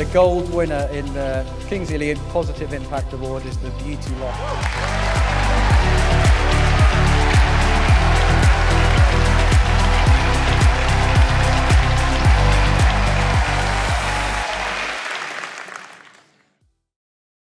The gold winner in the Kingsley Positive Impact Award is the Beauty Loft.